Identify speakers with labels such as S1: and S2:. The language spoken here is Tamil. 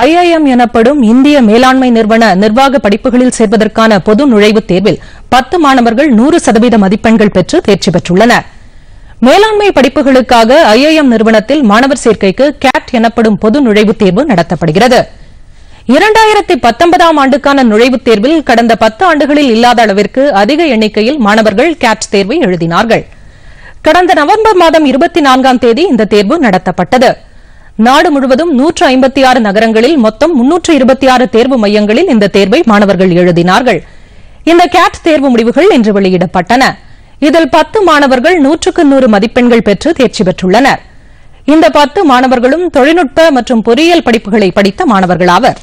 S1: ஐஐஎம் எனப்படும் இந்திய மேலாண்மை நிறுவன நிர்வாக படிப்புகளில் சேர்வதற்கான பொது நுழைவுத் தேர்வில் பத்து மாணவர்கள் நூறு சதவீத மதிப்பெண்கள் பெற்று தேர்ச்சி பெற்றுள்ளனர். மேலாண்மை படிப்புகளுக்காக ஐஐஎம் நிறுவனத்தில் மாணவர் சேர்க்கைக்கு கேட் எனப்படும் பொது நுழைவுத் தேர்வு நடத்தப்படுகிறது. இரண்டாயிரத்தி பத்தொன்பதாம் ஆண்டுக்கான நுழைவுத் தேர்வில் கடந்த பத்து ஆண்டுகளில் இல்லாத அளவிற்கு அதிக எண்ணிக்கையில் மாணவர்கள் கேட் தேர்வை எழுதினார்கள். கடந்த நவம்பர் மாதம் இருபத்தி நான்காம் தேதி இந்த தேர்வு நடத்தப்பட்டது. நாடு முழுவதும் நூற்று ஐம்பத்தி ஆறு நகரங்களில் மொத்தம் முன்னூற்று இருபத்தி ஆறு தேர்வு மையங்களில் இந்த தேர்வை மாணவர்கள் எழுதினார்கள். இந்த கேட் தேர்வு முடிவுகள் இன்று வெளியிடப்பட்டன. இதில் பத்து மாணவர்கள் நூற்றுக்கு நூறு மதிப்பெண்கள் பெற்று தேர்ச்சி பெற்றுள்ளனர். இந்த பத்து மாணவர்களும் தொழில்நுட்ப மற்றும் பொறியியல் படிப்புகளை படித்த மாணவர்களாவர்